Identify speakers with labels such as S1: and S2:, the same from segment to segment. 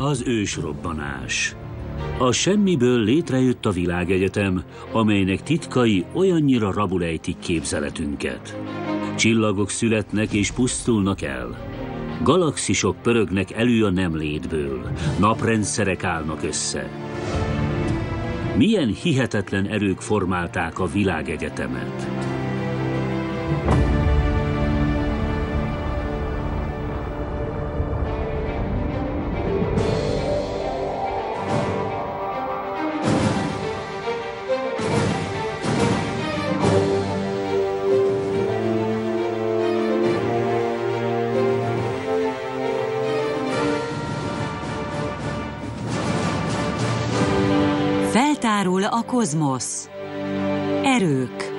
S1: Az ősrobbanás. A semmiből létrejött a világegyetem, amelynek titkai olyannyira rabulejtik képzeletünket. Csillagok születnek és pusztulnak el. Galaxisok pörögnek elő a nem létből, naprendszerek állnak össze. Milyen hihetetlen erők formálták a világegyetemet.
S2: Kozmosz. Erők.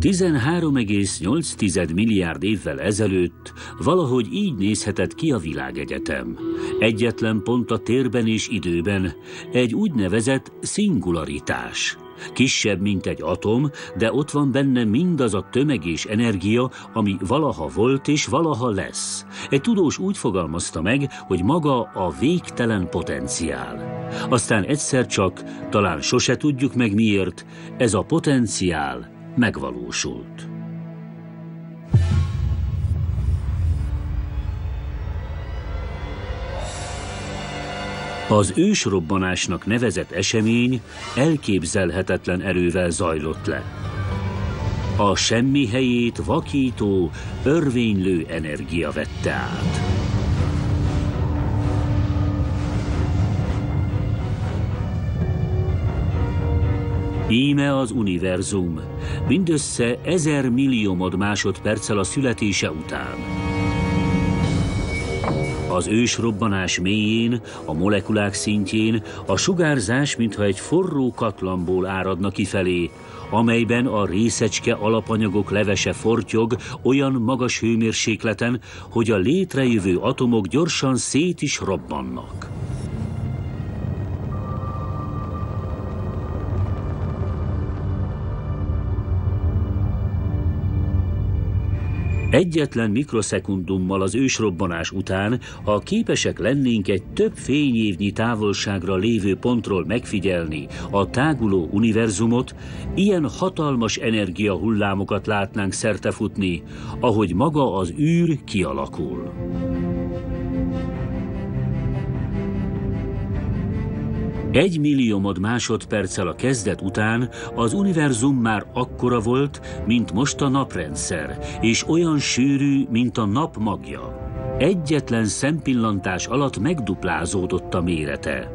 S1: ...13,8 milliárd évvel ezelőtt valahogy így nézhetett ki a világegyetem. Egyetlen pont a térben és időben, egy úgynevezett szingularitás. Kisebb, mint egy atom, de ott van benne mindaz a tömeg és energia, ami valaha volt és valaha lesz. Egy tudós úgy fogalmazta meg, hogy maga a végtelen potenciál. Aztán egyszer csak, talán sose tudjuk meg miért, ez a potenciál megvalósult. Az ősrobbanásnak nevezett esemény elképzelhetetlen erővel zajlott le. A semmi helyét vakító, örvénylő energia vette át. Íme az univerzum, mindössze ezer milliómod másodperccel a születése után. Az ősrobbanás mélyén, a molekulák szintjén a sugárzás, mintha egy forró katlamból áradna kifelé, amelyben a részecske alapanyagok levese fortyog olyan magas hőmérsékleten, hogy a létrejövő atomok gyorsan szét is robbannak. Egyetlen mikroszekundummal az ősrobbanás után, ha képesek lennénk egy több fényévnyi távolságra lévő pontról megfigyelni a táguló univerzumot, ilyen hatalmas energiahullámokat látnánk szertefutni, ahogy maga az űr kialakul. Egy milliómod másodperccel a kezdet után az univerzum már akkora volt, mint most a naprendszer, és olyan sűrű, mint a nap magja. Egyetlen szempillantás alatt megduplázódott a mérete.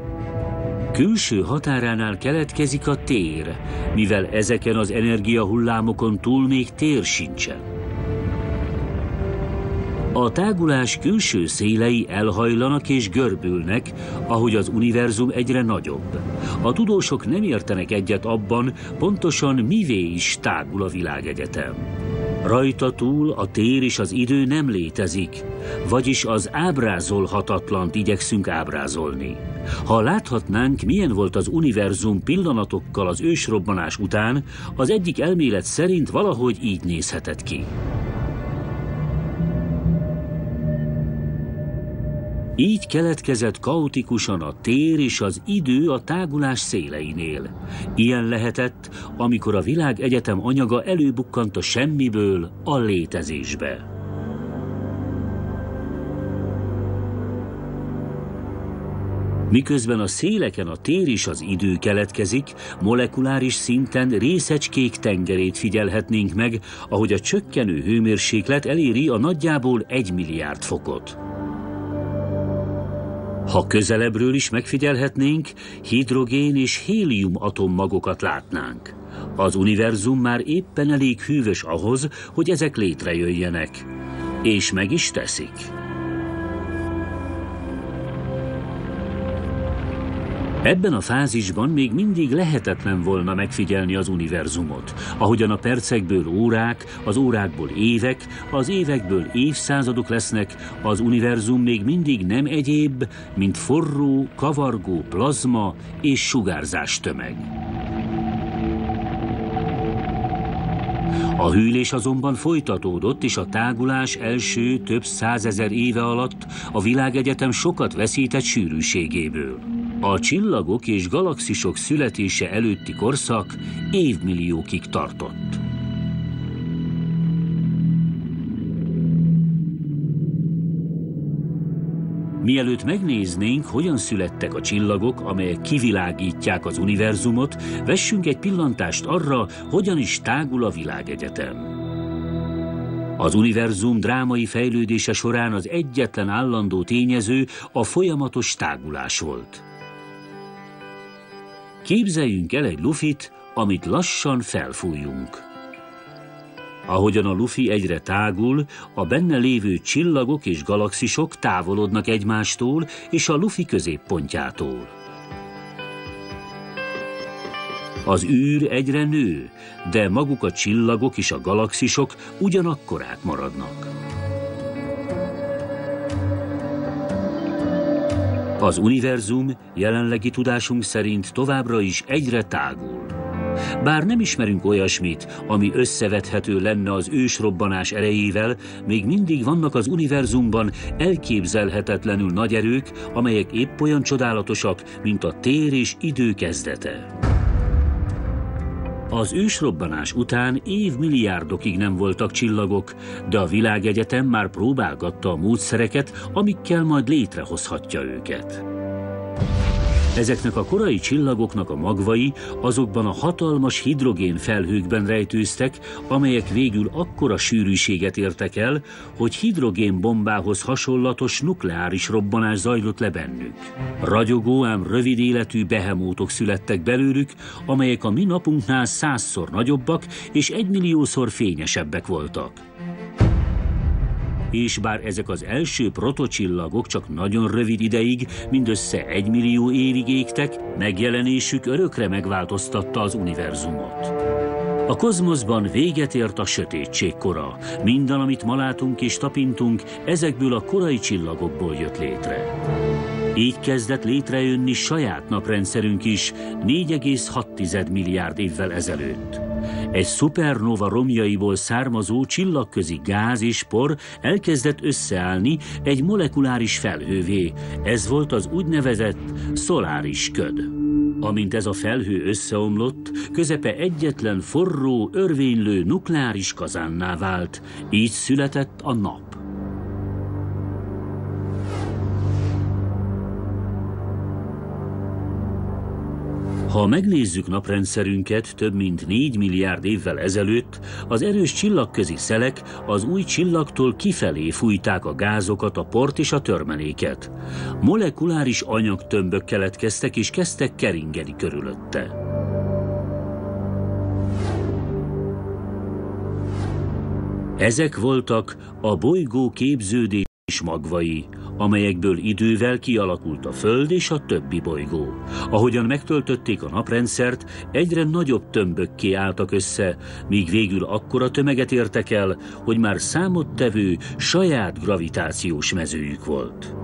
S1: Külső határánál keletkezik a tér, mivel ezeken az energiahullámokon túl még tér sincsen. A tágulás külső szélei elhajlanak és görbülnek, ahogy az univerzum egyre nagyobb. A tudósok nem értenek egyet abban, pontosan mivé is tágul a világegyetem. Rajta túl a tér és az idő nem létezik, vagyis az ábrázolhatatlant igyekszünk ábrázolni. Ha láthatnánk, milyen volt az univerzum pillanatokkal az ősrobbanás után, az egyik elmélet szerint valahogy így nézhetett ki. Így keletkezett kaotikusan a tér és az idő a tágulás széleinél. Ilyen lehetett, amikor a világegyetem anyaga előbukkant a semmiből a létezésbe. Miközben a széleken a tér és az idő keletkezik, molekuláris szinten részecskék tengerét figyelhetnénk meg, ahogy a csökkenő hőmérséklet eléri a nagyjából egy milliárd fokot. Ha közelebbről is megfigyelhetnénk, hidrogén és hélium atommagokat látnánk. Az univerzum már éppen elég hűvös ahhoz, hogy ezek létrejöjjenek. És meg is teszik. Ebben a fázisban még mindig lehetetlen volna megfigyelni az univerzumot, ahogyan a percekből órák, az órákból évek, az évekből évszázadok lesznek, az univerzum még mindig nem egyéb, mint forró, kavargó plazma és sugárzás tömeg. A hűlés azonban folytatódott, és a tágulás első több százezer éve alatt a világegyetem sokat veszített sűrűségéből. A csillagok és galaxisok születése előtti korszak évmilliókig tartott. Mielőtt megnéznénk, hogyan születtek a csillagok, amelyek kivilágítják az univerzumot, vessünk egy pillantást arra, hogyan is tágul a világegyetem. Az univerzum drámai fejlődése során az egyetlen állandó tényező a folyamatos tágulás volt. Képzeljünk el egy lufit, amit lassan felfújunk. Ahogyan a lufi egyre tágul, a benne lévő csillagok és galaxisok távolodnak egymástól és a lufi középpontjától. Az űr egyre nő, de maguk a csillagok és a galaxisok ugyanakkorák maradnak. Az univerzum jelenlegi tudásunk szerint továbbra is egyre tágul. Bár nem ismerünk olyasmit, ami összevethető lenne az ősrobbanás erejével, még mindig vannak az univerzumban elképzelhetetlenül nagy erők, amelyek épp olyan csodálatosak, mint a tér és idő kezdete. Az ősrobbanás után évmilliárdokig nem voltak csillagok, de a világegyetem már próbálgatta a módszereket, amikkel majd létrehozhatja őket. Ezeknek a korai csillagoknak a magvai azokban a hatalmas hidrogén felhőkben rejtőztek, amelyek végül akkora sűrűséget értek el, hogy hidrogénbombához hasonlatos nukleáris robbanás zajlott le bennük. Ragyogó, ám rövid életű behemótok születtek belőlük, amelyek a mi napunknál százszor nagyobbak és egymilliószor fényesebbek voltak és bár ezek az első protocsillagok csak nagyon rövid ideig, mindössze egy millió évig égtek, megjelenésük örökre megváltoztatta az univerzumot. A kozmoszban véget ért a sötétség kora. Minden, amit ma látunk és tapintunk, ezekből a korai csillagokból jött létre. Így kezdett létrejönni saját naprendszerünk is 4,6 milliárd évvel ezelőtt. Egy szupernova romjaiból származó csillagközi gáz és por elkezdett összeállni egy molekuláris felhővé. Ez volt az úgynevezett szoláris köd. Amint ez a felhő összeomlott, közepe egyetlen forró, örvénylő nukleáris kazánná vált. Így született a nap. Ha megnézzük naprendszerünket több mint 4 milliárd évvel ezelőtt, az erős csillagközi szelek az új csillagtól kifelé fújták a gázokat, a port és a törmeléket. Molekuláris anyagtömbök keletkeztek és kezdtek keringeni körülötte. Ezek voltak a bolygó képződés magvai, amelyekből idővel kialakult a Föld és a többi bolygó. Ahogyan megtöltötték a naprendszert, egyre nagyobb tömbökké álltak össze, míg végül akkora tömeget értek el, hogy már számottevő saját gravitációs mezőjük volt.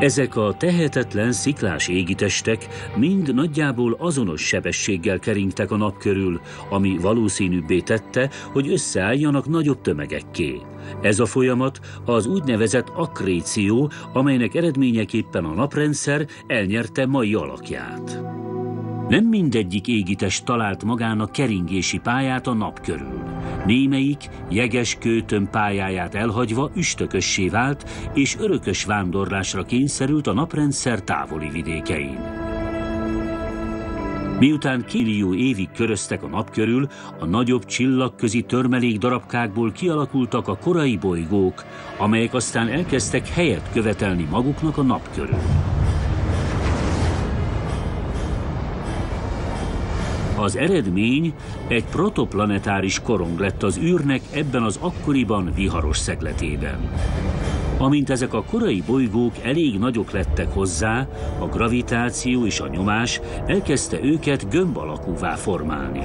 S1: Ezek a tehetetlen sziklás égitestek mind nagyjából azonos sebességgel keringtek a nap körül, ami valószínűbbé tette, hogy összeálljanak nagyobb tömegekké. Ez a folyamat az úgynevezett akkréció, amelynek eredményeképpen a naprendszer elnyerte mai alakját. Nem mindegyik égitest talált magának keringési pályát a nap körül. Némelyik jeges kőtöm pályáját elhagyva üstökössé vált, és örökös vándorlásra kényszerült a naprendszer távoli vidékein. Miután millió évig köröztek a nap körül, a nagyobb csillagközi törmelék darabkákból kialakultak a korai bolygók, amelyek aztán elkezdtek helyet követelni maguknak a nap körül. Az eredmény egy protoplanetáris korong lett az űrnek ebben az akkoriban viharos szegletében. Amint ezek a korai bolygók elég nagyok lettek hozzá, a gravitáció és a nyomás elkezdte őket gömb alakúvá formálni.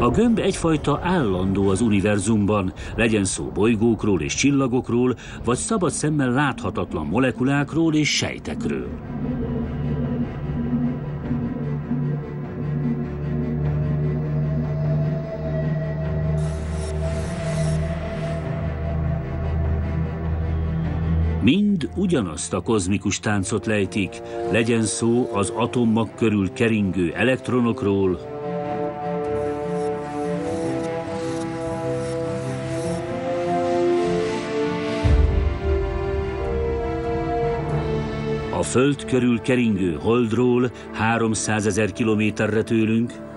S1: A gömb egyfajta állandó az univerzumban, legyen szó bolygókról és csillagokról, vagy szabad szemmel láthatatlan molekulákról és sejtekről. Mind ugyanazt a kozmikus táncot lejtik, legyen szó az atommag körül keringő elektronokról, a Föld körül keringő Holdról 300 ezer kilométerre tőlünk,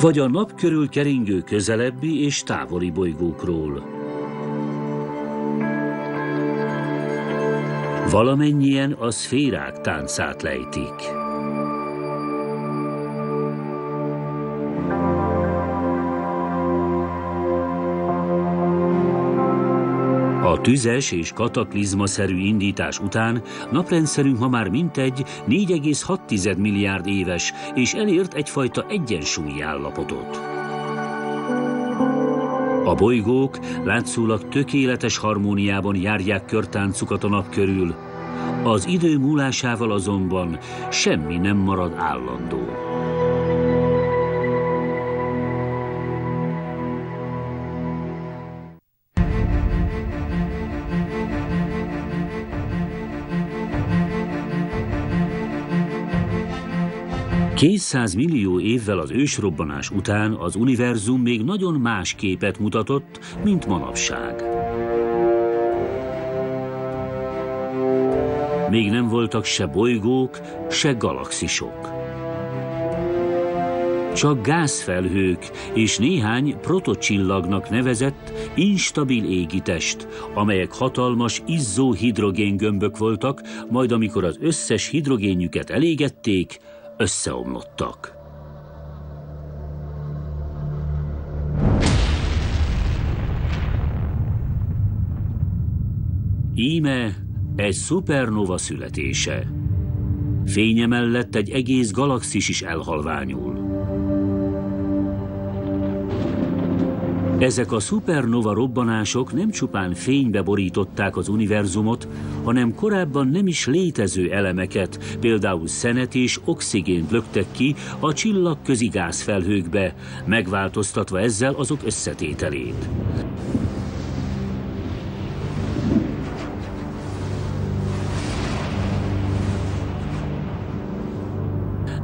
S1: vagy a nap körül keringő közelebbi és távoli bolygókról. Valamennyien a szférák táncát lejtik. A tüzes és kataklizmaszerű indítás után naprendszerünk ma már mintegy 4,6 milliárd éves, és elért egyfajta egyensúlyi állapotot. A bolygók látszólag tökéletes harmóniában járják körtáncukat a nap körül, az idő múlásával azonban semmi nem marad állandó. 200 millió évvel az ősrobbanás után az univerzum még nagyon más képet mutatott, mint manapság. Még nem voltak se bolygók, se galaxisok. Csak gázfelhők és néhány protocsillagnak nevezett instabil égitest, amelyek hatalmas izzó hidrogéngömbök voltak, majd amikor az összes hidrogénjüket elégették, összeomlottak. Íme egy szupernova születése. Fénye mellett egy egész galaxis is elhalványul. Ezek a szupernova robbanások nem csupán fénybe borították az univerzumot, hanem korábban nem is létező elemeket, például szenet és oxigént löktek ki a csillagközi gázfelhőkbe, megváltoztatva ezzel azok összetételét.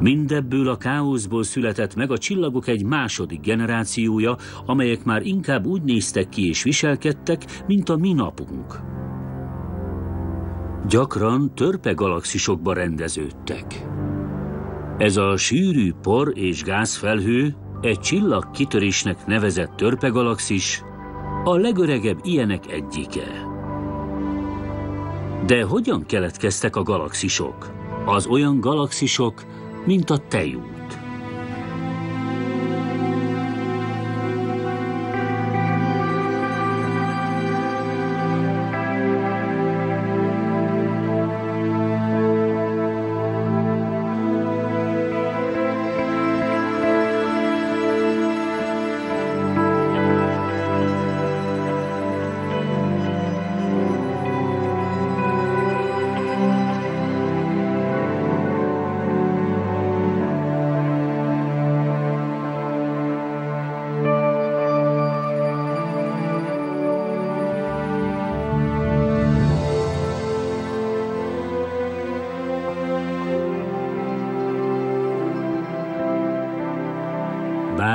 S1: Mindebből a káoszból született meg a csillagok egy második generációja, amelyek már inkább úgy néztek ki és viselkedtek, mint a mi napunk. Gyakran törpe galaxisokba rendeződtek. Ez a sűrű por és gázfelhő, egy csillag kitörésnek nevezett törpe galaxis, a legöregebb ilyenek egyike. De hogyan keletkeztek a galaxisok? Az olyan galaxisok, mint a tejú.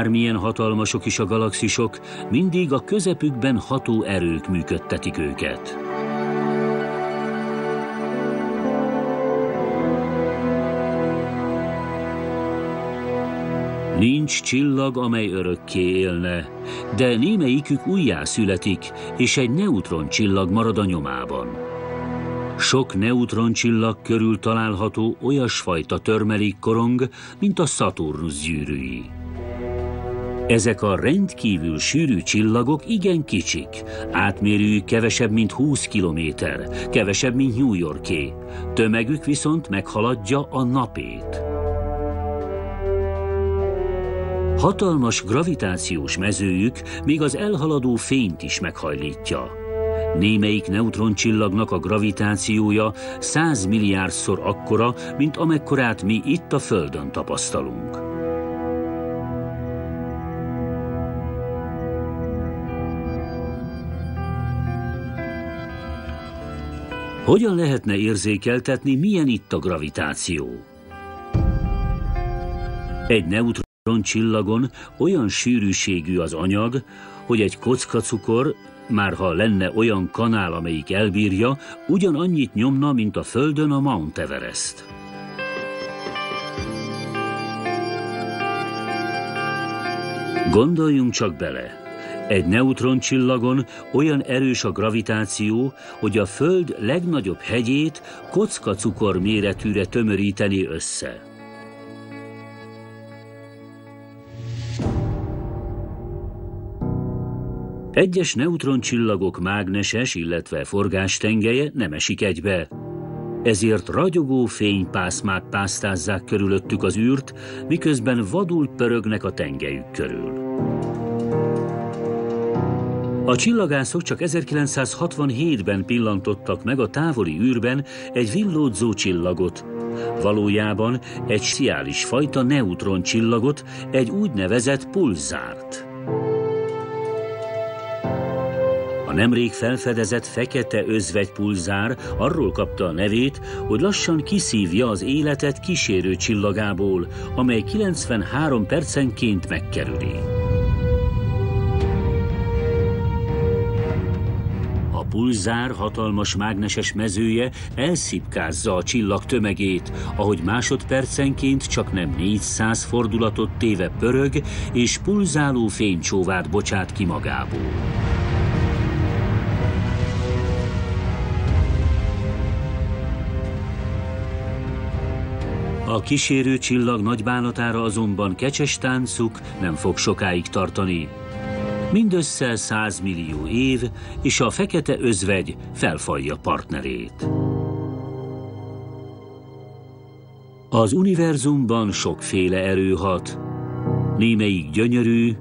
S1: Bármilyen hatalmasok is a galaxisok, mindig a közepükben ható erők működtetik őket. Nincs csillag, amely örökké élne, de némelyikük újjá születik, és egy neutron csillag marad a nyomában. Sok neutroncsillag körül található olyasfajta törmelék korong, mint a Saturnus gyűrűi. Ezek a rendkívül sűrű csillagok igen kicsik. Átmérőjük kevesebb, mint 20 kilométer, kevesebb, mint New Yorké. Tömegük viszont meghaladja a napét. Hatalmas gravitációs mezőjük még az elhaladó fényt is meghajlítja. Némelyik neutroncsillagnak a gravitációja 100 milliárdszor akkora, mint amekkorát mi itt a Földön tapasztalunk. Hogyan lehetne érzékeltetni, milyen itt a gravitáció? Egy neutroncsillagon olyan sűrűségű az anyag, hogy egy kocka cukor, már ha lenne olyan kanál, amelyik elbírja, ugyanannyit nyomna, mint a Földön a Mount Everest. Gondoljunk csak bele, egy neutroncsillagon olyan erős a gravitáció, hogy a Föld legnagyobb hegyét kockacukor méretűre tömöríteni össze. Egyes neutroncsillagok mágneses, illetve forgástengelye nem esik egybe. Ezért ragyogó fénypászmák pásztázzák körülöttük az űrt, miközben vadul pörögnek a tengelyük körül. A csillagászok csak 1967-ben pillantottak meg a távoli űrben egy villódzó csillagot, valójában egy sziális fajta neutroncsillagot, egy úgynevezett pulzárt. A nemrég felfedezett fekete özvegypulzár arról kapta a nevét, hogy lassan kiszívja az életet kísérő csillagából, amely 93 percenként megkerüli. Pulzár hatalmas mágneses mezője elszipkázza a csillag tömegét, ahogy másodpercenként csak nem 400 fordulatot téve pörög, és pulzáló fénycsóvát bocsát ki magából. A kísérő csillag nagybánatára azonban kecses táncuk nem fog sokáig tartani. Mindössze 100 millió év, és a fekete özvegy felfalja partnerét. Az univerzumban sokféle erő hat. Némelyik gyönyörű,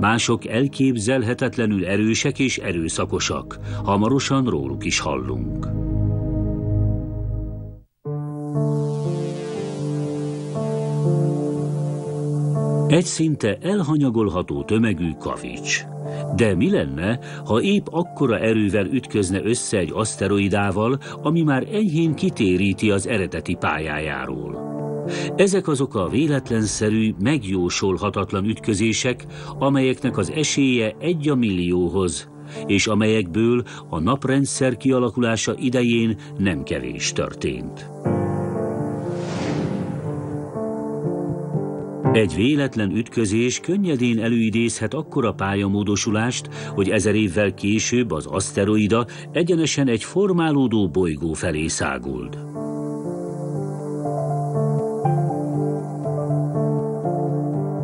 S1: mások elképzelhetetlenül erősek és erőszakosak. Hamarosan róluk is hallunk. Egy szinte elhanyagolható tömegű kavics. De mi lenne, ha épp akkora erővel ütközne össze egy aszteroidával, ami már enyhén kitéríti az eredeti pályájáról? Ezek azok a véletlenszerű, megjósolhatatlan ütközések, amelyeknek az esélye egy a millióhoz, és amelyekből a naprendszer kialakulása idején nem kevés történt. Egy véletlen ütközés könnyedén előidézhet akkora pályamódosulást, hogy ezer évvel később az aszteroida egyenesen egy formálódó bolygó felé száguld.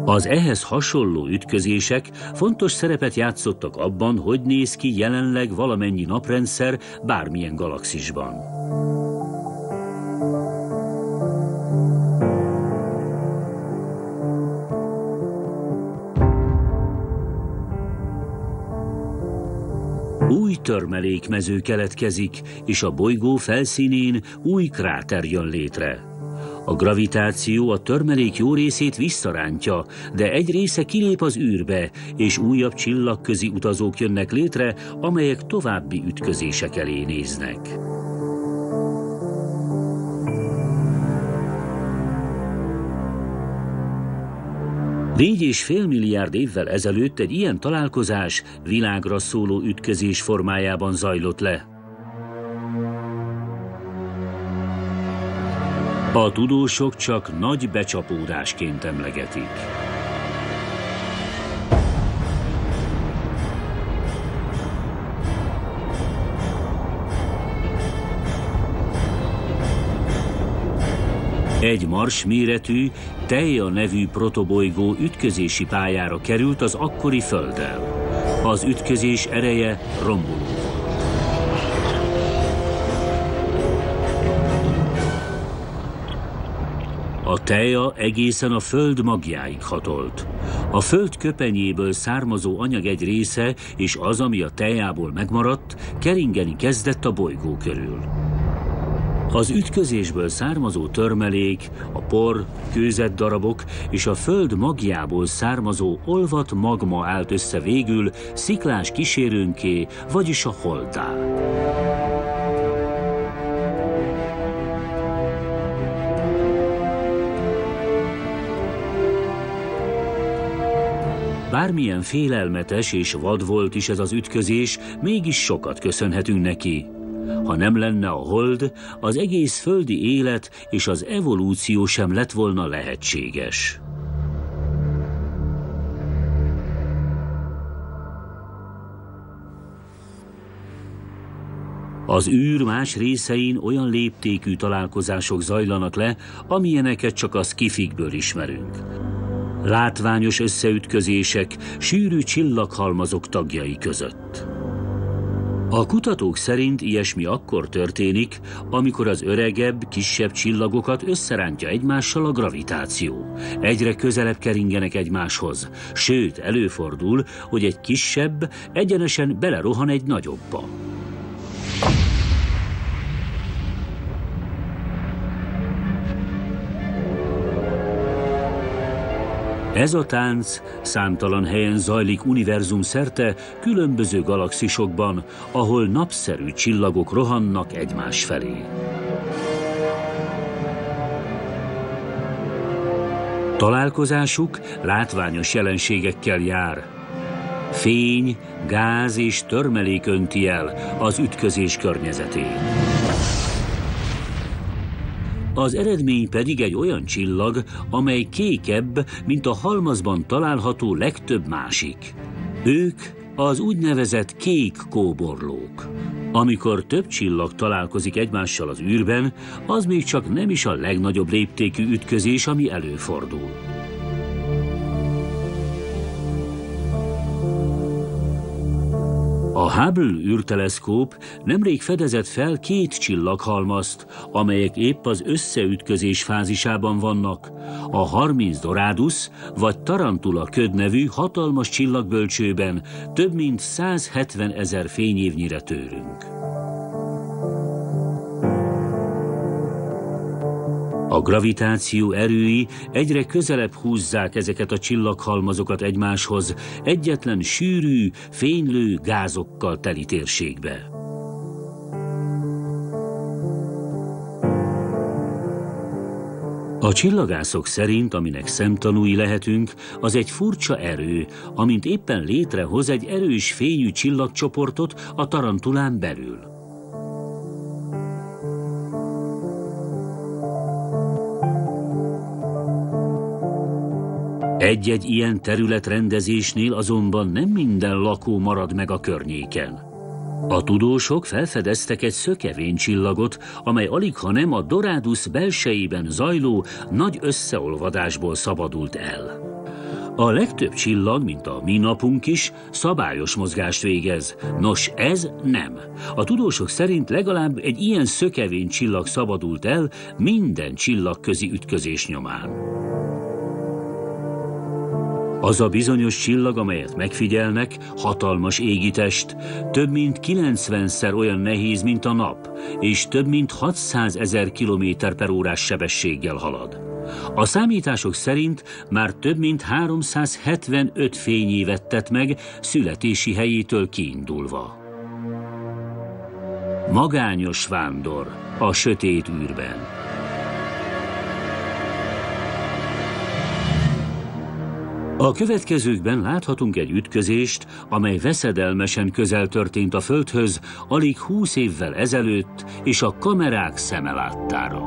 S1: Az ehhez hasonló ütközések fontos szerepet játszottak abban, hogy néz ki jelenleg valamennyi naprendszer bármilyen galaxisban. Törmelékmező keletkezik, és a bolygó felszínén új kráter jön létre. A gravitáció a törmelék jó részét visszarántja, de egy része kilép az űrbe, és újabb csillagközi utazók jönnek létre, amelyek további ütközések elé néznek. Négy és fél milliárd évvel ezelőtt egy ilyen találkozás világra szóló ütközés formájában zajlott le. A tudósok csak nagy becsapódásként emlegetik. Egy mars méretű, Teja nevű protobolygó ütközési pályára került az akkori Földdel. Az ütközés ereje romboló A teja egészen a föld magjáig hatolt. A föld köpenyéből származó anyag egy része és az, ami a tejából megmaradt, keringeni kezdett a bolygó körül. Az ütközésből származó törmelék, a por, kőzet darabok és a föld magjából származó olvat magma állt össze végül sziklás kísérőnké, vagyis a holdá. Bármilyen félelmetes és vad volt is ez az ütközés, mégis sokat köszönhetünk neki. Ha nem lenne a hold, az egész földi élet és az evolúció sem lett volna lehetséges. Az űr más részein olyan léptékű találkozások zajlanak le, amilyeneket csak a skifikből ismerünk. Látványos összeütközések sűrű csillaghalmazok tagjai között. A kutatók szerint ilyesmi akkor történik, amikor az öregebb, kisebb csillagokat összerántja egymással a gravitáció. Egyre közelebb keringenek egymáshoz, sőt előfordul, hogy egy kisebb egyenesen belerohan egy nagyobba. Ez a tánc számtalan helyen zajlik univerzum szerte, különböző galaxisokban, ahol napszerű csillagok rohannak egymás felé. Találkozásuk látványos jelenségekkel jár. Fény, gáz és törmelék önti el az ütközés környezetét. Az eredmény pedig egy olyan csillag, amely kékebb, mint a halmazban található legtöbb másik. Ők az úgynevezett kék kóborlók. Amikor több csillag találkozik egymással az űrben, az még csak nem is a legnagyobb léptékű ütközés, ami előfordul. A Hubble űrteleszkóp nemrég fedezett fel két csillaghalmazt, amelyek épp az összeütközés fázisában vannak. A 30 Doradus vagy Tarantula köd nevű hatalmas csillagbölcsőben több mint 170 ezer fényévnyire tőlünk. A gravitáció erői egyre közelebb húzzák ezeket a csillaghalmazokat egymáshoz, egyetlen sűrű, fénylő gázokkal teli térségbe. A csillagászok szerint, aminek szemtanúi lehetünk, az egy furcsa erő, amint éppen létrehoz egy erős fényű csillagcsoportot a tarantulán belül. Egy-egy ilyen területrendezésnél azonban nem minden lakó marad meg a környéken. A tudósok felfedeztek egy szökevénycsillagot, amely alig ha nem a Doradus belsejében zajló nagy összeolvadásból szabadult el. A legtöbb csillag, mint a mi napunk is, szabályos mozgást végez. Nos, ez nem. A tudósok szerint legalább egy ilyen szökevény csillag szabadult el minden csillagközi ütközés nyomán. Az a bizonyos csillag, amelyet megfigyelnek, hatalmas égitest, több mint 90-szer olyan nehéz, mint a nap, és több mint 600 ezer kilométer per órás sebességgel halad. A számítások szerint már több mint 375 fényévet tett meg születési helyétől kiindulva. Magányos vándor a sötét űrben. A következőkben láthatunk egy ütközést, amely veszedelmesen közel történt a Földhöz alig húsz évvel ezelőtt, és a kamerák szeme láttára.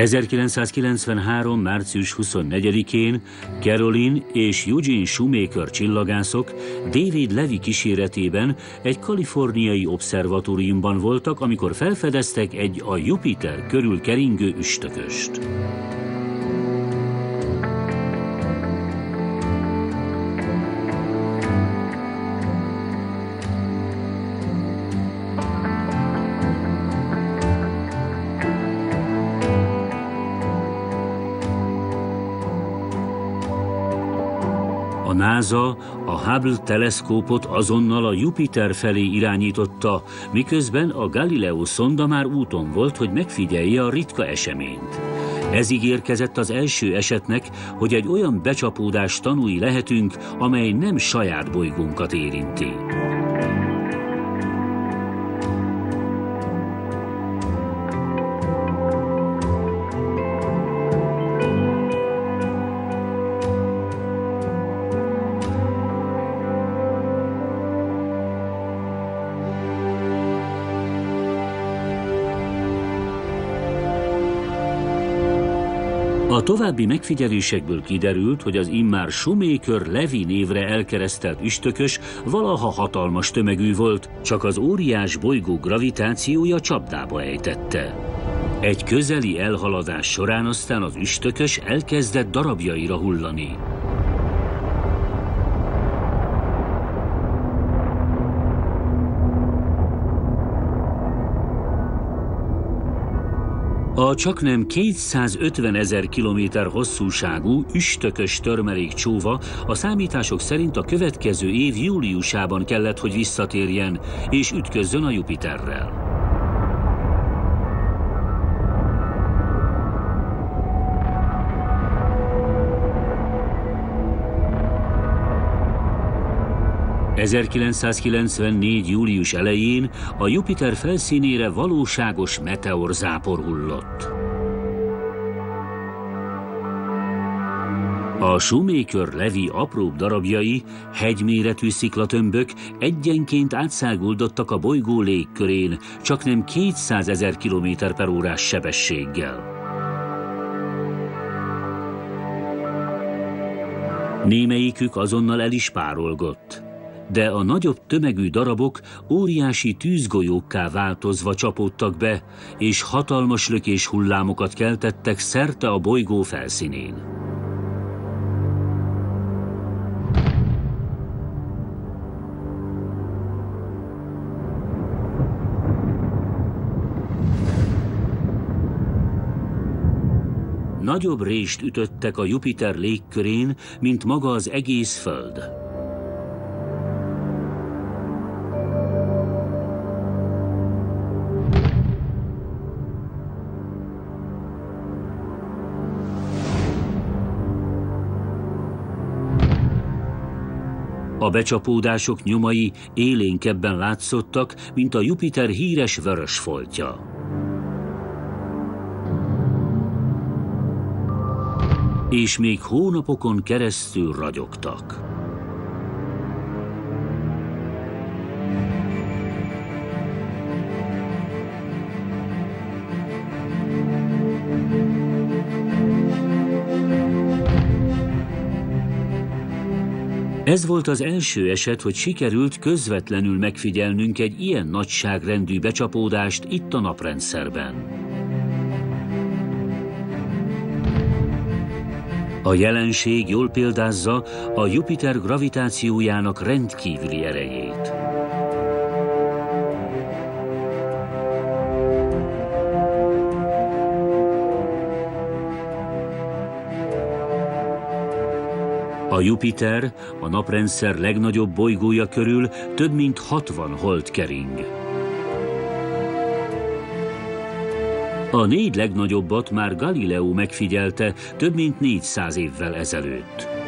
S1: 1993. március 24-én Caroline és Eugene Shoemaker csillagászok David Levy kíséretében egy kaliforniai obszervatóriumban voltak, amikor felfedeztek egy a Jupiter körül keringő üstököst. NASA a Hubble teleszkópot azonnal a Jupiter felé irányította, miközben a Galileo szonda már úton volt, hogy megfigyelje a ritka eseményt. Ez ígérkezett az első esetnek, hogy egy olyan becsapódás tanúi lehetünk, amely nem saját bolygónkat érinti. A további megfigyelésekből kiderült, hogy az immár Shoemaker Levi névre elkeresztelt üstökös valaha hatalmas tömegű volt, csak az óriás bolygó gravitációja csapdába ejtette. Egy közeli elhaladás során aztán az üstökös elkezdett darabjaira hullani. A csaknem 250 ezer kilométer hosszúságú, üstökös törmelék csóva a számítások szerint a következő év júliusában kellett, hogy visszatérjen és ütközzön a Jupiterrel. ...1994. július elején a Jupiter felszínére valóságos meteorzápor hullott. A Shoemaker Levi apróbb darabjai, hegyméretű sziklatömbök egyenként átszáguldottak a bolygó légkörén, csak nem 200 ezer km per órás sebességgel. Némelyikük azonnal el is párolgott de a nagyobb tömegű darabok óriási tűzgolyókká változva csapódtak be, és hatalmas lökés hullámokat keltettek szerte a bolygó felszínén. Nagyobb rést ütöttek a Jupiter légkörén, mint maga az egész Föld. A becsapódások nyomai élénkebben látszottak, mint a Jupiter híres vörös foltja. És még hónapokon keresztül ragyogtak. Ez volt az első eset, hogy sikerült közvetlenül megfigyelnünk egy ilyen nagyságrendű becsapódást itt a naprendszerben. A jelenség jól példázza a Jupiter gravitációjának rendkívüli erejét. A Jupiter, a naprendszer legnagyobb bolygója körül több mint 60 hold kering. A négy legnagyobbat már Galileo megfigyelte több mint 400 évvel ezelőtt.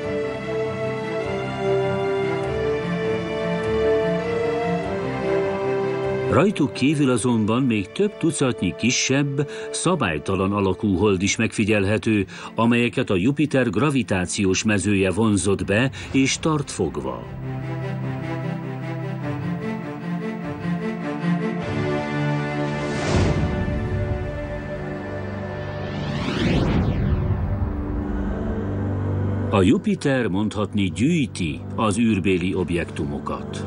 S1: Rajtuk kívül azonban még több tucatnyi kisebb, szabálytalan alakú hold is megfigyelhető, amelyeket a Jupiter gravitációs mezője vonzott be és tart fogva. A Jupiter mondhatni gyűjti az űrbéli objektumokat.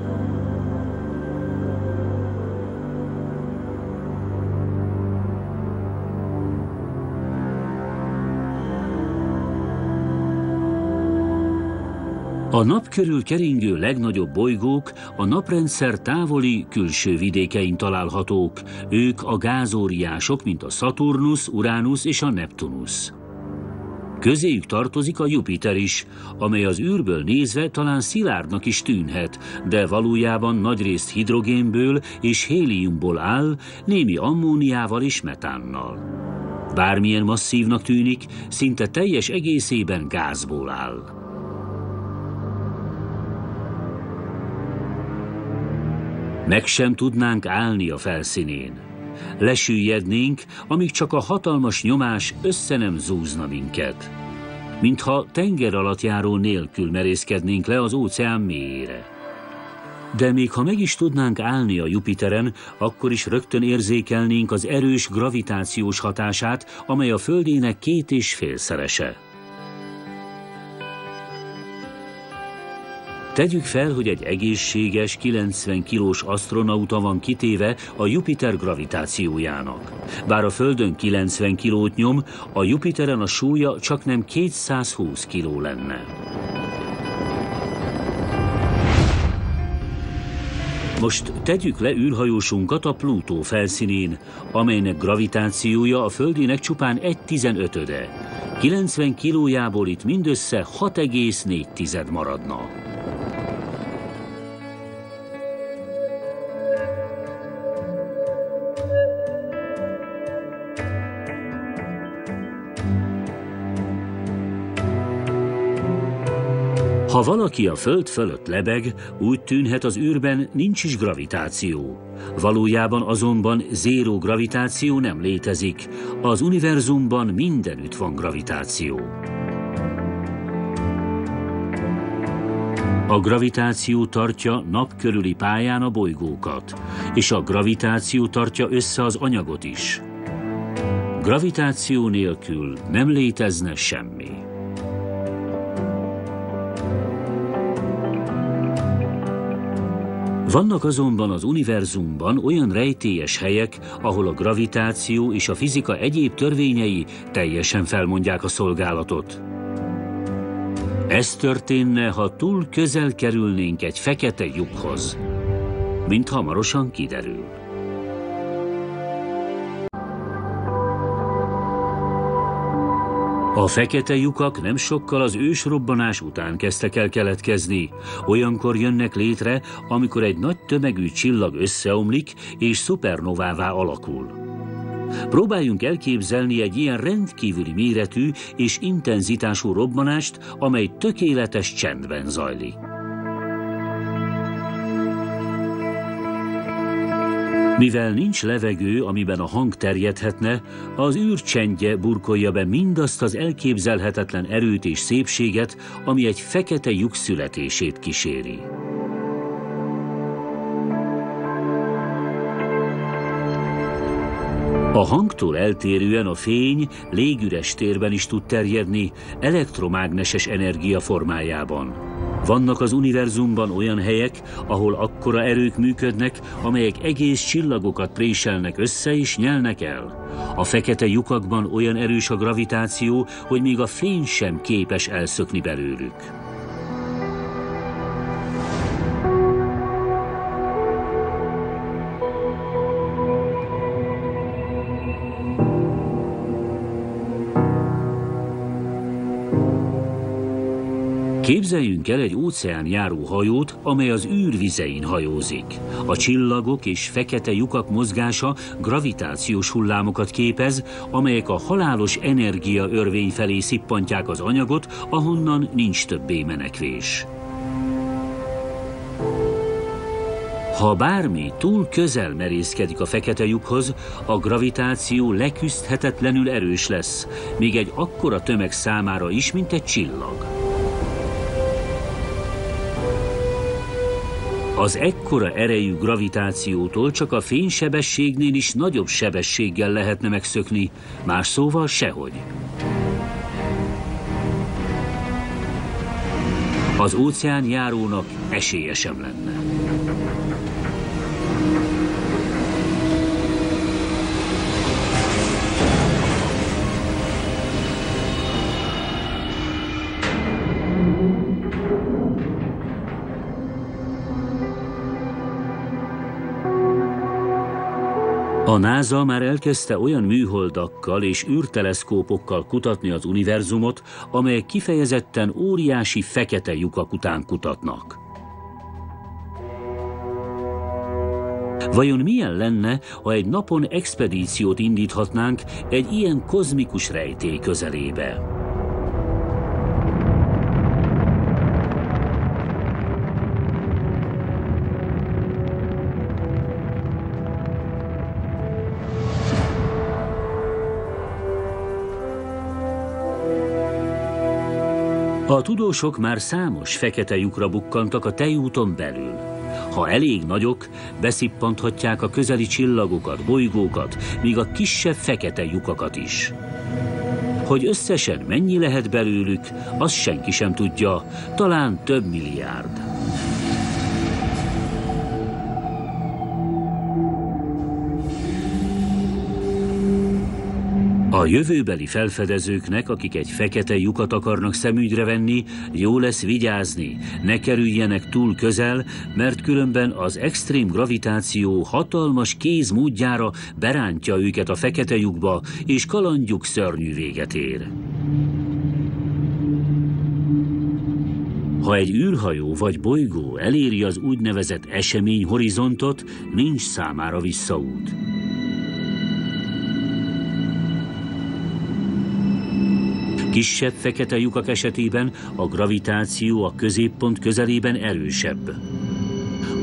S1: A nap körül keringő legnagyobb bolygók a naprendszer távoli külső vidékein találhatók. Ők a gázóriások, mint a Saturnus, Uranus és a Neptunus. Közéjük tartozik a Jupiter is, amely az űrből nézve talán szilárdnak is tűnhet, de valójában nagyrészt hidrogénből és héliumból áll, némi ammóniával és metánnal. Bármilyen masszívnak tűnik, szinte teljes egészében gázból áll. Meg sem tudnánk állni a felszínén. Lesüllyednénk, amíg csak a hatalmas nyomás össze nem zúzna minket. Mintha tenger alatt járó nélkül merészkednénk le az óceán mélyére. De még ha meg is tudnánk állni a Jupiteren, akkor is rögtön érzékelnénk az erős gravitációs hatását, amely a Földének két és félszerese. Tegyük fel, hogy egy egészséges, 90 kilós astronauta van kitéve a Jupiter gravitációjának. Bár a Földön 90 kilót nyom, a Jupiteren a súlya csak nem 220 kiló lenne. Most tegyük le űrhajósunkat a Plutó felszínén, amelynek gravitációja a Földének csupán egy tizenötöde. 90 kilójából itt mindössze 6,4 maradna. Ha valaki a föld fölött lebeg, úgy tűnhet az űrben nincs is gravitáció. Valójában azonban zéró gravitáció nem létezik. Az univerzumban mindenütt van gravitáció. A gravitáció tartja nap körüli pályán a bolygókat, és a gravitáció tartja össze az anyagot is. Gravitáció nélkül nem létezne semmi. Vannak azonban az univerzumban olyan rejtélyes helyek, ahol a gravitáció és a fizika egyéb törvényei teljesen felmondják a szolgálatot. Ez történne, ha túl közel kerülnénk egy fekete lyukhoz, mint hamarosan kiderül. A fekete lyukak nem sokkal az ősrobbanás után kezdtek el keletkezni. Olyankor jönnek létre, amikor egy nagy tömegű csillag összeomlik és szupernovává alakul. Próbáljunk elképzelni egy ilyen rendkívüli méretű és intenzitású robbanást, amely tökéletes csendben zajlik. Mivel nincs levegő, amiben a hang terjedhetne, az űrcsendje burkolja be mindazt az elképzelhetetlen erőt és szépséget, ami egy fekete lyuk születését kíséri. A hangtól eltérően a fény légüres térben is tud terjedni, elektromágneses energia formájában. Vannak az univerzumban olyan helyek, ahol akkora erők működnek, amelyek egész csillagokat préselnek össze és nyelnek el. A fekete lyukakban olyan erős a gravitáció, hogy még a fény sem képes elszökni belőlük. Képzeljünk el egy óceán járó hajót, amely az űrvizein hajózik. A csillagok és fekete lyukak mozgása gravitációs hullámokat képez, amelyek a halálos energia örvény felé szippantják az anyagot, ahonnan nincs többé menekvés. Ha bármi túl közel merészkedik a fekete lyukhoz, a gravitáció leküzdhetetlenül erős lesz, még egy akkora tömeg számára is, mint egy csillag. Az ekkora erejű gravitációtól csak a fénysebességnél is nagyobb sebességgel lehetne megszökni, más szóval sehogy. Az óceán járónak esélye sem lenne. A NASA már elkezdte olyan műholdakkal és űrteleszkópokkal kutatni az univerzumot, amelyek kifejezetten óriási fekete lyukak után kutatnak. Vajon milyen lenne, ha egy napon expedíciót indíthatnánk egy ilyen kozmikus rejtély közelébe? A tudósok már számos fekete lyukra bukkantak a tejúton belül. Ha elég nagyok, beszippanthatják a közeli csillagokat, bolygókat, míg a kisebb fekete lyukakat is. Hogy összesen mennyi lehet belőlük, azt senki sem tudja, talán több milliárd. A jövőbeli felfedezőknek, akik egy fekete lyukat akarnak szemügyre venni, jó lesz vigyázni, ne kerüljenek túl közel, mert különben az extrém gravitáció hatalmas kéz módjára berántja őket a fekete lyukba, és kalandjuk szörnyű véget ér. Ha egy űrhajó vagy bolygó eléri az úgynevezett eseményhorizontot, nincs számára visszaút. Kisebb fekete lyukak esetében a gravitáció a középpont közelében erősebb.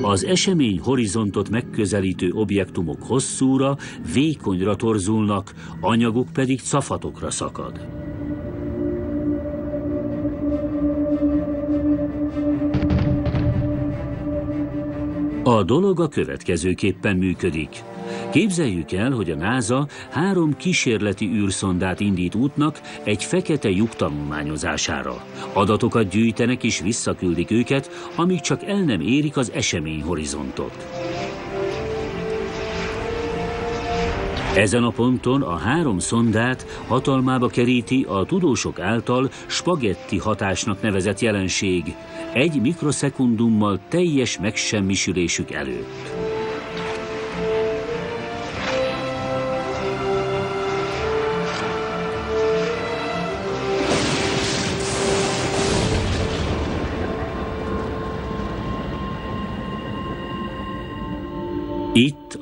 S1: Az esemény horizontot megközelítő objektumok hosszúra, vékonyra torzulnak, anyaguk pedig cafatokra szakad. A dolog a következőképpen működik. Képzeljük el, hogy a NASA három kísérleti űrszondát indít útnak egy fekete lyuk tanulmányozására. Adatokat gyűjtenek és visszaküldik őket, amíg csak el nem érik az eseményhorizontot. Ezen a ponton a három szondát hatalmába keríti a tudósok által spagetti hatásnak nevezett jelenség, egy mikroszekundummal teljes megsemmisülésük előtt.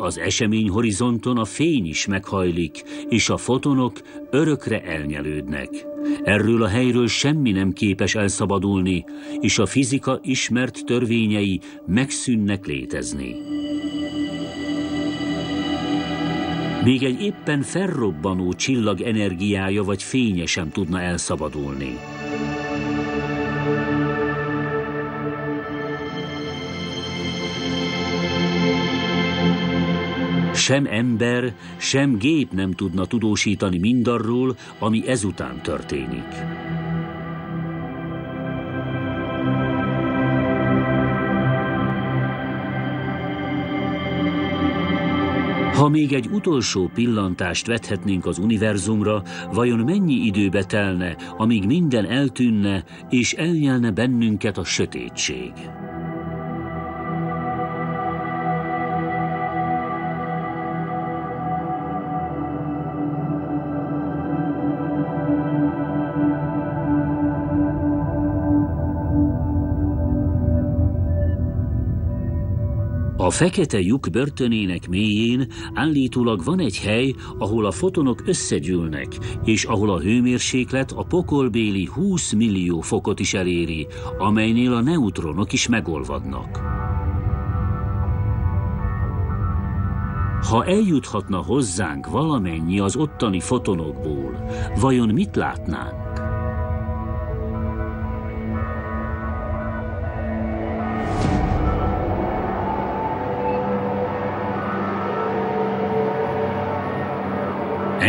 S1: Az esemény horizonton a fény is meghajlik, és a fotonok örökre elnyelődnek. Erről a helyről semmi nem képes elszabadulni, és a fizika ismert törvényei megszűnnek létezni. Még egy éppen felrobbanó csillag energiája vagy fénye sem tudna elszabadulni. Sem ember, sem gép nem tudna tudósítani mindarról, ami ezután történik. Ha még egy utolsó pillantást vethetnénk az univerzumra, vajon mennyi időbe telne, amíg minden eltűnne és elnyelne bennünket a sötétség? A fekete lyuk börtönének mélyén állítólag van egy hely, ahol a fotonok összegyűlnek, és ahol a hőmérséklet a pokolbéli 20 millió fokot is eléri, amelynél a neutronok is megolvadnak. Ha eljuthatna hozzánk valamennyi az ottani fotonokból, vajon mit látnánk?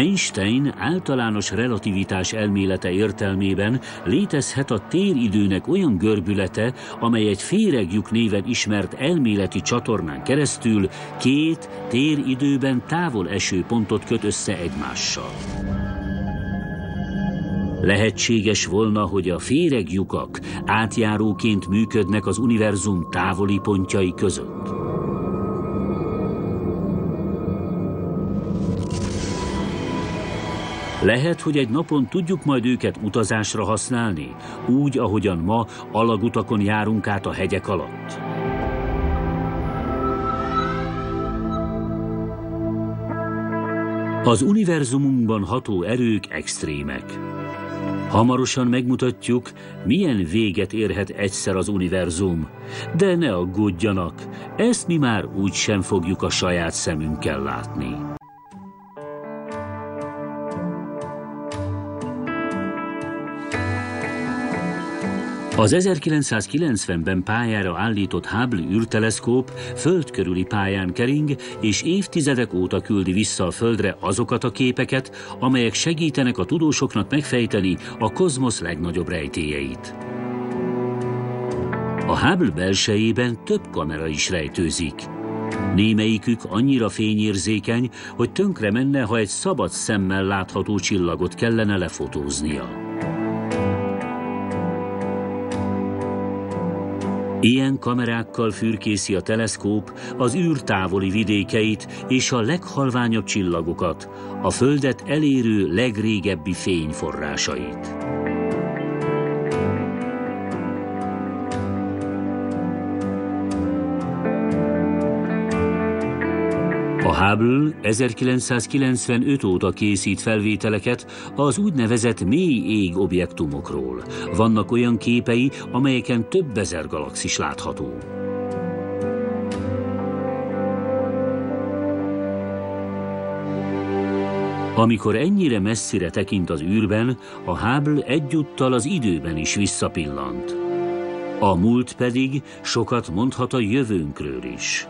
S1: Einstein általános relativitás elmélete értelmében létezhet a téridőnek olyan görbülete, amely egy féregjük néven ismert elméleti csatornán keresztül két téridőben távol eső pontot köt össze egymással. Lehetséges volna, hogy a féregjukak átjáróként működnek az univerzum távoli pontjai között. Lehet, hogy egy napon tudjuk majd őket utazásra használni, úgy, ahogyan ma alagutakon járunk át a hegyek alatt. Az univerzumunkban ható erők extrémek. Hamarosan megmutatjuk, milyen véget érhet egyszer az univerzum. De ne aggódjanak, ezt mi már úgy sem fogjuk a saját szemünkkel látni. Az 1990-ben pályára állított Hubble űrteleszkóp föld körüli pályán kering, és évtizedek óta küldi vissza a Földre azokat a képeket, amelyek segítenek a tudósoknak megfejteni a kozmosz legnagyobb rejtélyeit. A Hubble belsejében több kamera is rejtőzik. Némelyikük annyira fényérzékeny, hogy tönkre menne, ha egy szabad szemmel látható csillagot kellene lefotóznia. Ilyen kamerákkal fürkészi a teleszkóp az űr távoli vidékeit és a leghalványabb csillagokat, a Földet elérő legrégebbi fényforrásait. Hubble 1995 óta készít felvételeket az úgynevezett mély ég objektumokról. Vannak olyan képei, amelyeken több ezer galaxis látható. Amikor ennyire messzire tekint az űrben, a Hubble egyúttal az időben is visszapillant. A múlt pedig sokat mondhat a jövőnkről is.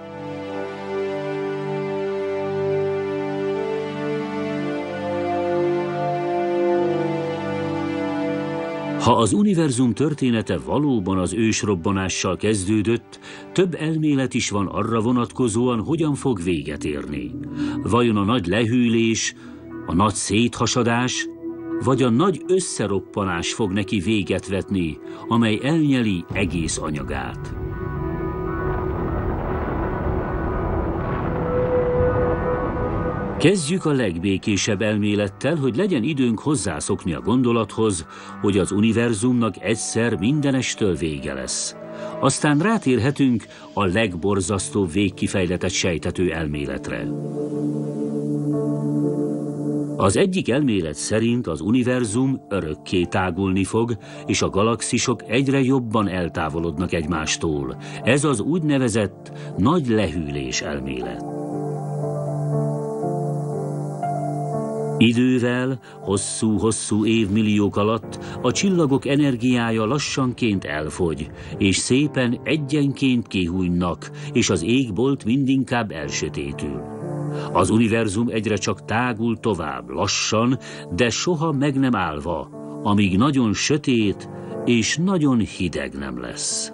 S1: Ha az univerzum története valóban az ősrobbanással kezdődött, több elmélet is van arra vonatkozóan, hogyan fog véget érni. Vajon a nagy lehűlés, a nagy széthasadás, vagy a nagy összeroppanás fog neki véget vetni, amely elnyeli egész anyagát. Kezdjük a legbékésebb elmélettel, hogy legyen időnk hozzászokni a gondolathoz, hogy az univerzumnak egyszer mindenestől vége lesz. Aztán rátérhetünk a legborzasztóbb végkifejletet sejtető elméletre. Az egyik elmélet szerint az univerzum örökké tágulni fog, és a galaxisok egyre jobban eltávolodnak egymástól. Ez az úgynevezett nagy lehűlés elmélet. Idővel, hosszú-hosszú évmilliók alatt a csillagok energiája lassanként elfogy, és szépen egyenként kihújnak, és az égbolt mindinkább elsötétül. Az univerzum egyre csak tágul tovább, lassan, de soha meg nem állva, amíg nagyon sötét és nagyon hideg nem lesz.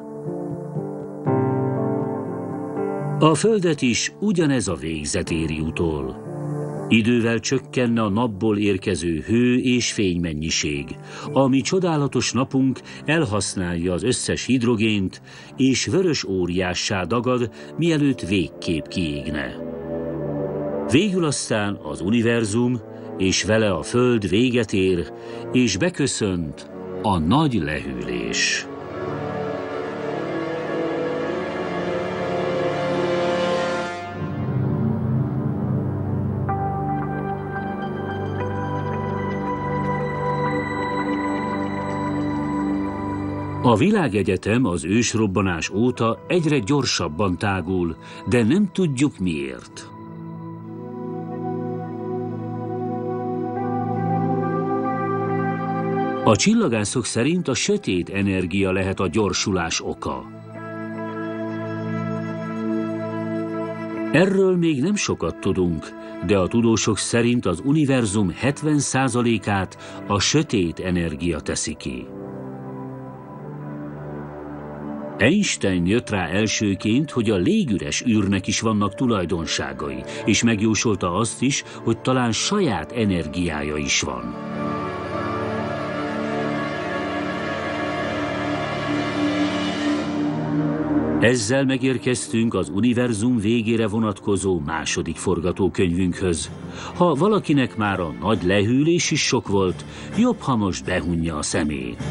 S1: A Földet is ugyanez a végzet éri utol. Idővel csökkenne a napból érkező hő és fénymennyiség. ami csodálatos napunk elhasználja az összes hidrogént, és vörös óriássá dagad, mielőtt végképp kiégne. Végül aztán az univerzum, és vele a Föld véget ér, és beköszönt a nagy lehűlés. A világegyetem az ősrobbanás óta egyre gyorsabban tágul, de nem tudjuk miért. A csillagászok szerint a sötét energia lehet a gyorsulás oka. Erről még nem sokat tudunk, de a tudósok szerint az univerzum 70%-át a sötét energia teszi ki. Einstein jött rá elsőként, hogy a légüres űrnek is vannak tulajdonságai, és megjósolta azt is, hogy talán saját energiája is van. Ezzel megérkeztünk az univerzum végére vonatkozó második forgatókönyvünkhöz. Ha valakinek már a nagy lehűlés is sok volt, jobb, ha most behunja a szemét.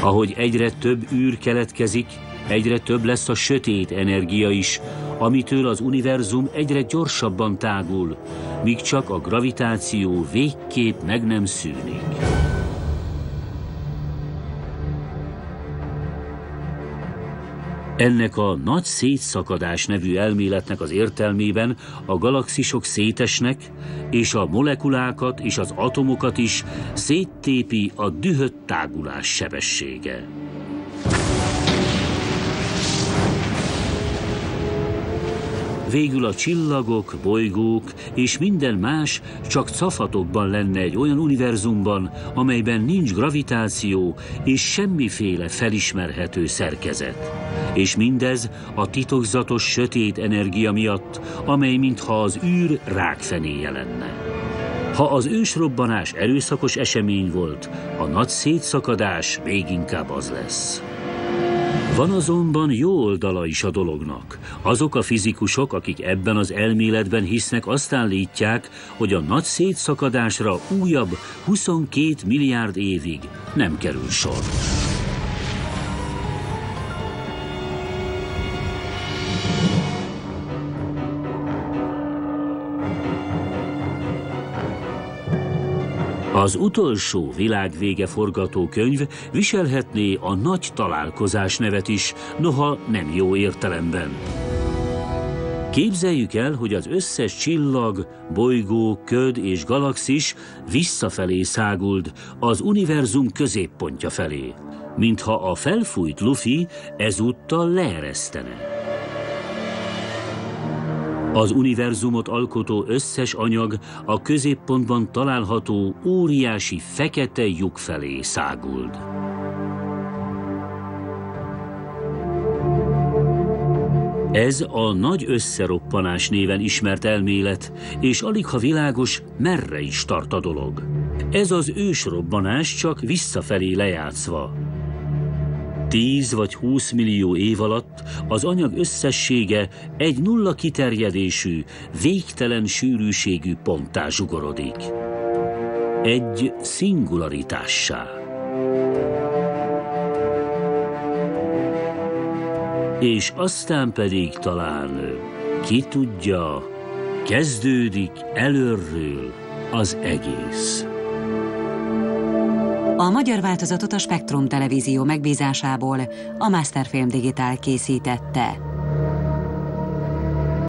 S1: Ahogy egyre több űr keletkezik, egyre több lesz a sötét energia is, amitől az univerzum egyre gyorsabban tágul, míg csak a gravitáció végképp meg nem szűnik. Ennek a nagy szétszakadás nevű elméletnek az értelmében a galaxisok szétesnek, és a molekulákat és az atomokat is széttépi a dühött tágulás sebessége. Végül a csillagok, bolygók és minden más csak cafatokban lenne egy olyan univerzumban, amelyben nincs gravitáció és semmiféle felismerhető szerkezet. És mindez a titokzatos sötét energia miatt, amely mintha az űr rákfenéje lenne. Ha az ősrobbanás erőszakos esemény volt, a nagy szétszakadás még inkább az lesz. Van azonban jó oldala is a dolognak. Azok a fizikusok, akik ebben az elméletben hisznek, azt állítják, hogy a nagy szétszakadásra újabb 22 milliárd évig nem kerül sor. Az utolsó világvége forgatókönyv viselhetné a nagy találkozás nevet is, noha nem jó értelemben. Képzeljük el, hogy az összes csillag, bolygó, köd és galaxis visszafelé száguld, az univerzum középpontja felé, mintha a felfújt Luffy ezúttal leeresztene. Az univerzumot alkotó összes anyag a középpontban található óriási fekete lyuk felé száguld. Ez a nagy összeroppanás néven ismert elmélet, és alig ha világos, merre is tart a dolog. Ez az ősrobbanás csak visszafelé lejátszva. 10 vagy 20 millió év alatt az anyag összessége egy nulla kiterjedésű, végtelen sűrűségű ponttá zsugorodik. Egy szingularitássá. És aztán pedig talán, ki tudja, kezdődik előről az egész.
S2: A magyar változatot a Spektrum Televízió megbízásából a Masterfilm Digitál készítette.